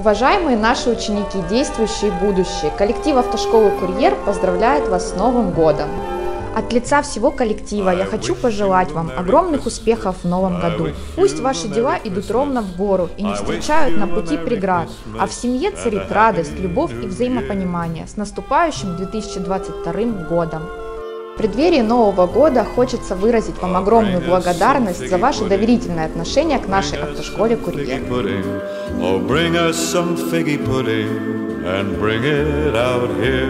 Уважаемые наши ученики, действующие и будущие, коллектив автошколы «Курьер» поздравляет вас с Новым годом! От лица всего коллектива я хочу пожелать вам огромных успехов в новом году. Пусть ваши дела идут ровно в гору и не встречают на пути преград, а в семье царит радость, любовь и взаимопонимание. С наступающим 2022 годом! Преддверии Нового года хочется выразить вам огромную благодарность за ваше доверительное отношение к нашей автошколе «Курьер». Oh, bring us some figgy pudding and bring it out here.